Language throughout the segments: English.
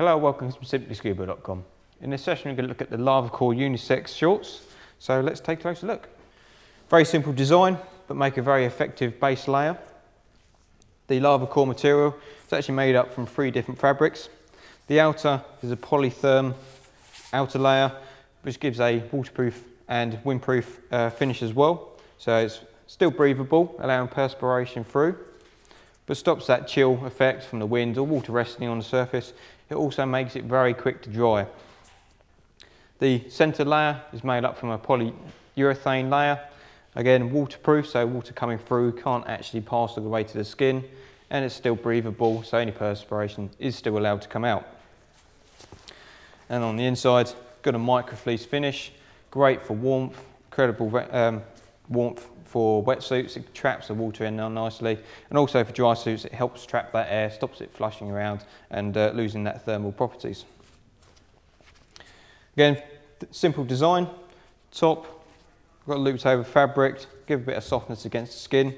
Hello, welcome to simplyscuba.com. In this session we're going to look at the Lava Core unisex shorts. So let's take a closer look. Very simple design, but make a very effective base layer. The Lava Core material is actually made up from three different fabrics. The outer is a polytherm outer layer, which gives a waterproof and windproof uh, finish as well. So it's still breathable, allowing perspiration through but stops that chill effect from the wind or water resting on the surface. It also makes it very quick to dry. The centre layer is made up from a polyurethane layer. Again, waterproof, so water coming through can't actually pass all the way to the skin and it's still breathable, so any perspiration is still allowed to come out. And on the inside, got a microfleece finish, great for warmth, incredible um, warmth for wetsuits, it traps the water in nicely. And also for dry suits, it helps trap that air, stops it flushing around and uh, losing that thermal properties. Again, simple design. Top, got looped over fabric, give a bit of softness against the skin.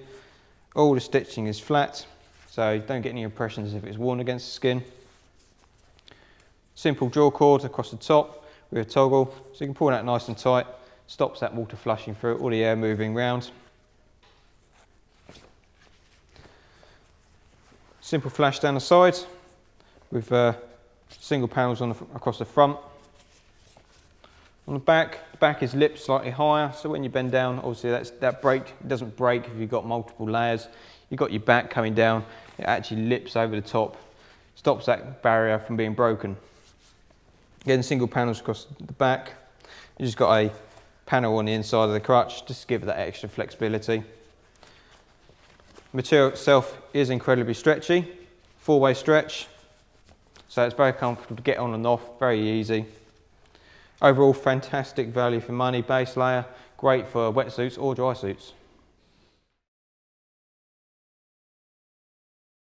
All the stitching is flat, so don't get any impressions if it's worn against the skin. Simple draw cord across the top with a toggle, so you can pull that nice and tight, stops that water flushing through, all the air moving around. Simple flash down the side with uh, single panels on the, across the front. On the back, the back is lipped slightly higher, so when you bend down, obviously that's, that break doesn't break if you've got multiple layers. You've got your back coming down, it actually lips over the top, stops that barrier from being broken. Again, single panels across the back. You've just got a panel on the inside of the crutch just to give it that extra flexibility material itself is incredibly stretchy, four-way stretch, so it's very comfortable to get on and off, very easy. Overall, fantastic value for money base layer, great for wetsuits or dry suits.